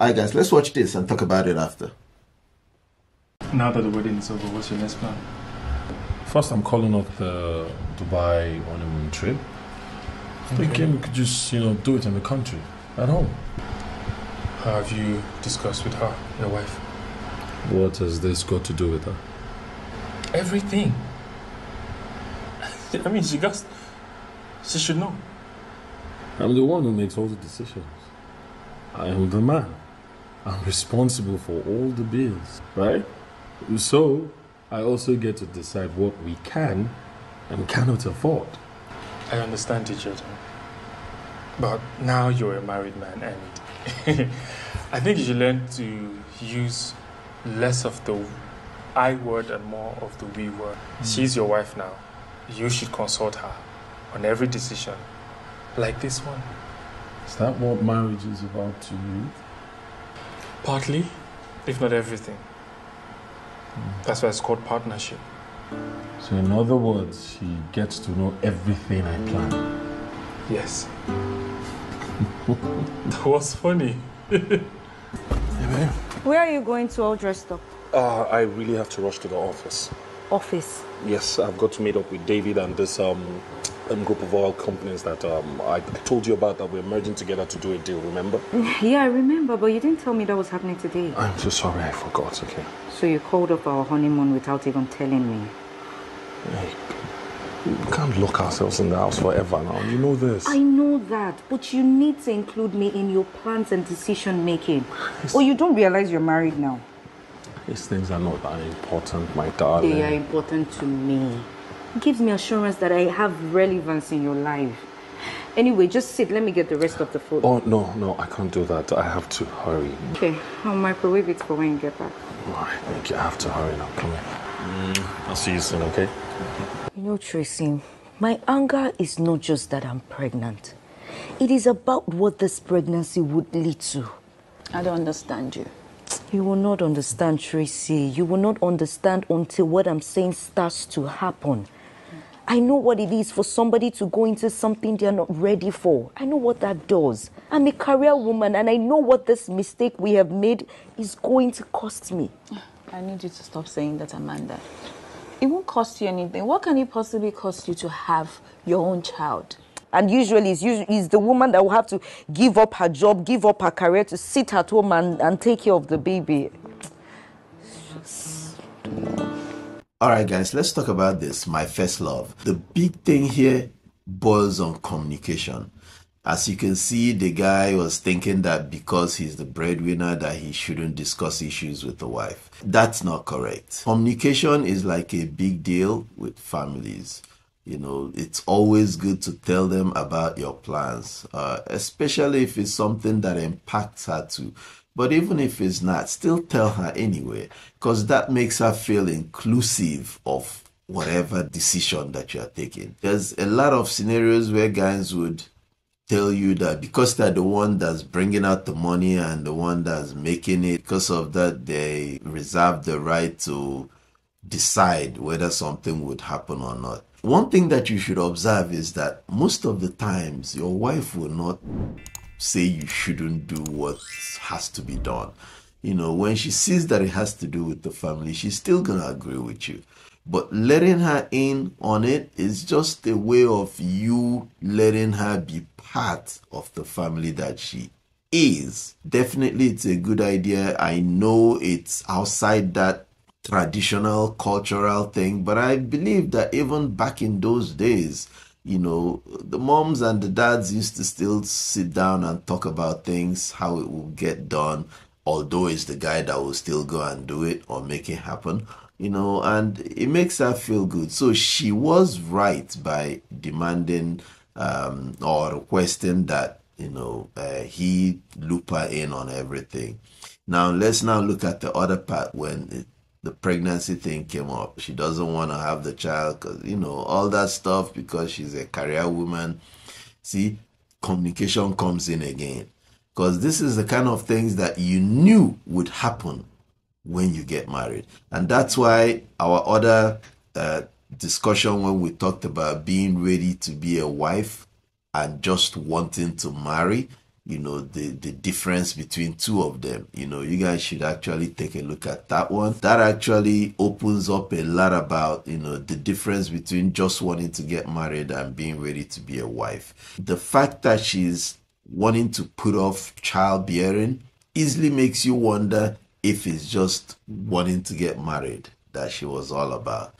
Alright, guys, let's watch this and talk about it after. Now that the wedding is over, what's your next plan? First, I'm calling off the Dubai honeymoon trip. Thinking we could just, you know, do it in the country, at home. How have you discussed with her, your wife? What has this got to do with her? Everything. I mean, she got. She should know. I'm the one who makes all the decisions. I am the man. I'm responsible for all the bills, right? So, I also get to decide what we can and cannot afford. I understand you, children. But now you're a married man, and I think you should learn to use less of the I word and more of the we word. Hmm. She's your wife now. You should consult her on every decision, like this one. Is that what marriage is about to you? Partly, if not everything. That's why it's called partnership. So, in other words, she gets to know everything I plan. Yes. that was funny. Where are you going to all dressed up? Uh, I really have to rush to the office. Office. Yes, I've got to meet up with David and this um, um group of oil companies that um, I, I told you about that we're merging together to do a deal, remember? Yeah, I remember, but you didn't tell me that was happening today. I'm so sorry, I forgot, okay? So you called up our honeymoon without even telling me. Hey, we can't lock ourselves in the house forever now, you know this. I know that, but you need to include me in your plans and decision making. Or you don't realize you're married now. These things are not that important, my darling. They are important to me. It gives me assurance that I have relevance in your life. Anyway, just sit. Let me get the rest of the food. Oh, no, no, I can't do that. I have to hurry. Okay, I'll microwave it for when you get back. All right, thank you. I have to hurry now. Come here. Mm, I'll see you soon, okay? You know, Tracy, my anger is not just that I'm pregnant. It is about what this pregnancy would lead to. I don't understand you. You will not understand, Tracy. You will not understand until what I'm saying starts to happen. I know what it is for somebody to go into something they're not ready for. I know what that does. I'm a career woman and I know what this mistake we have made is going to cost me. I need you to stop saying that, Amanda. It won't cost you anything. What can it possibly cost you to have your own child? And usually it's, it's the woman that will have to give up her job, give up her career to sit at home and, and take care of the baby. Alright, guys, let's talk about this. My first love. The big thing here boils on communication. As you can see, the guy was thinking that because he's the breadwinner that he shouldn't discuss issues with the wife. That's not correct. Communication is like a big deal with families. You know, it's always good to tell them about your plans, uh, especially if it's something that impacts her too. But even if it's not, still tell her anyway, because that makes her feel inclusive of whatever decision that you are taking. There's a lot of scenarios where guys would tell you that because they're the one that's bringing out the money and the one that's making it, because of that, they reserve the right to decide whether something would happen or not. One thing that you should observe is that most of the times your wife will not say you shouldn't do what has to be done. You know, when she sees that it has to do with the family, she's still gonna agree with you. But letting her in on it is just a way of you letting her be part of the family that she is. Definitely, it's a good idea. I know it's outside that traditional cultural thing, but I believe that even back in those days, you know, the moms and the dads used to still sit down and talk about things, how it will get done, although it's the guy that will still go and do it or make it happen, you know, and it makes her feel good. So she was right by demanding um, or requesting that, you know, uh, he loop her in on everything. Now, let's now look at the other part when it, the pregnancy thing came up. She doesn't want to have the child because, you know, all that stuff because she's a career woman. See, communication comes in again. Because this is the kind of things that you knew would happen when you get married. And that's why our other uh, discussion when we talked about being ready to be a wife and just wanting to marry you know the the difference between two of them. You know you guys should actually take a look at that one. That actually opens up a lot about you know the difference between just wanting to get married and being ready to be a wife. The fact that she's wanting to put off childbearing easily makes you wonder if it's just wanting to get married that she was all about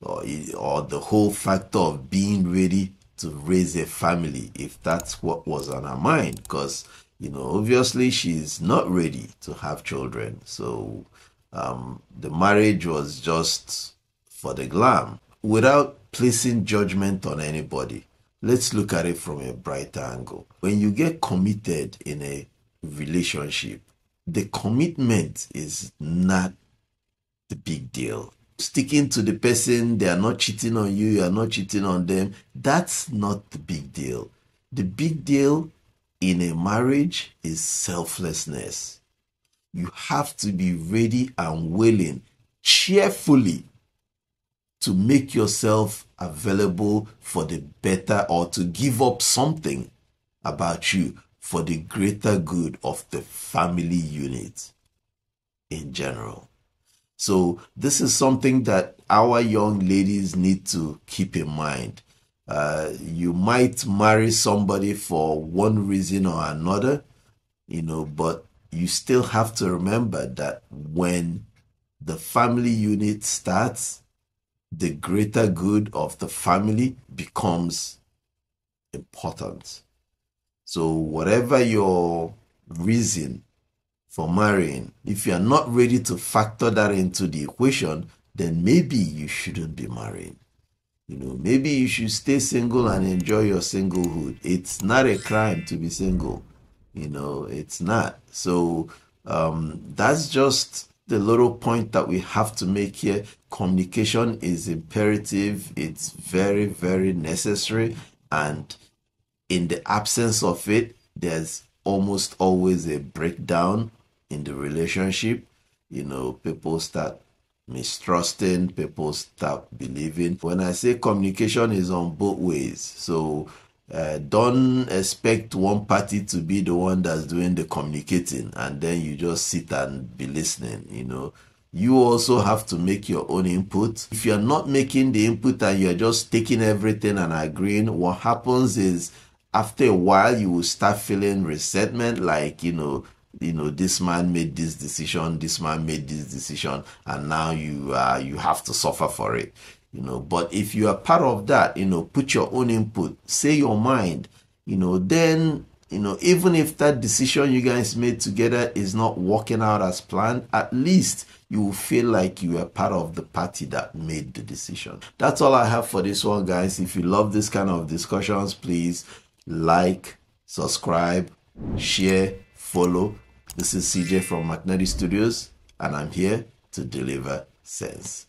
or, or the whole factor of being ready to raise a family if that's what was on her mind because you know obviously she's not ready to have children. So um, the marriage was just for the glam. Without placing judgment on anybody let's look at it from a brighter angle. When you get committed in a relationship the commitment is not the big deal sticking to the person, they are not cheating on you, you are not cheating on them. That's not the big deal. The big deal in a marriage is selflessness. You have to be ready and willing, cheerfully, to make yourself available for the better or to give up something about you for the greater good of the family unit in general. So this is something that our young ladies need to keep in mind. Uh, you might marry somebody for one reason or another, you know, but you still have to remember that when the family unit starts, the greater good of the family becomes important. So, whatever your reason for marrying, if you are not ready to factor that into the equation, then maybe you shouldn't be marrying. You know, maybe you should stay single and enjoy your singlehood. It's not a crime to be single. You know, it's not. So um, that's just the little point that we have to make here. Communication is imperative. It's very, very necessary. And in the absence of it, there's almost always a breakdown in the relationship. You know, people start mistrusting, people start believing. When I say communication is on both ways, so uh, don't expect one party to be the one that's doing the communicating and then you just sit and be listening, you know. You also have to make your own input. If you're not making the input and you're just taking everything and agreeing, what happens is after a while you will start feeling resentment like, you know, you know this man made this decision this man made this decision and now you uh, you have to suffer for it you know. But if you are part of that you know put your own input say your mind you know then you know even if that decision you guys made together is not working out as planned at least you will feel like you are part of the party that made the decision. That's all i have for this one guys. If you love this kind of discussions please like subscribe share follow this is CJ from Mcnnadi Studios, and I'm here to deliver sense.